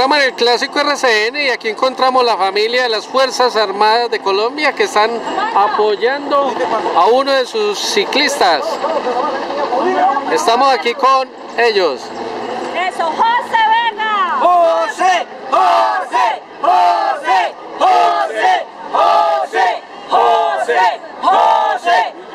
programa en Clásico RCN y aquí encontramos la familia de las Fuerzas Armadas de Colombia que están apoyando a uno de sus ciclistas. Estamos aquí con ellos. Eso, José Vega. José, José, José, José, José, José, José.